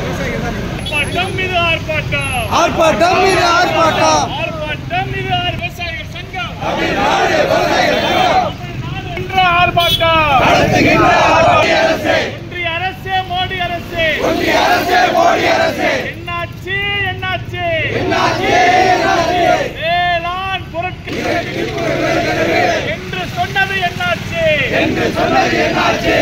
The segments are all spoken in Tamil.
ஆர்ப்பாட்டம் இது ஆர்ப்பாட்டம். ஆர்ப்பாட்டம் இது ஆர்ப்பாட்டம். ஆர்ப்பாட்டம் இது விவசாயிகள் சங்கம். தமிழ்நாடு ஆர்ப்பாட்டம். அரசு ஒன்றிய அரசு மோடி அரசு. அரசு மோடி அரசு. என்னாச்சு என்னாச்சு? என்னாச்சு என்னாச்சு? என்று சொன்னது என்னாச்சு? என்று சொன்னது என்னாச்சு?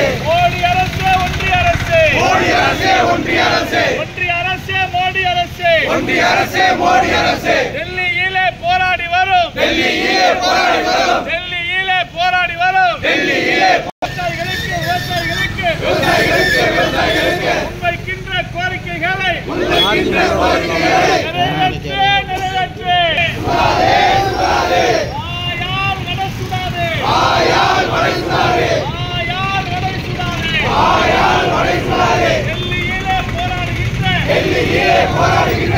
ஒன்றிய அரசே மோடி அரசே. டெல்லியிலே போராடி வரும். டெல்லியிலே போராடி வரும். டெல்லியிலே போராடி வரும். டெல்லியிலே விவசாயிகளுக்கு விவசாயிகளுக்கு. விவசாயிகளுக்கு விவசாயிகளுக்கு. முன்வைக்கின்ற கோரிக்கைகளை முன்வைக்கின்ற கோரிக்கைகளை நிறைவேற்று நிறைவேற்று. ஆயால் நட சுடாதே. ஆயால் வரை சுடாதே. ஆயால் நட சுடாதே. ஆயால் வரை சுடாதே. டெல்லியிலே போராடுகின்ற டெல்லியிலே போராடுகின்ற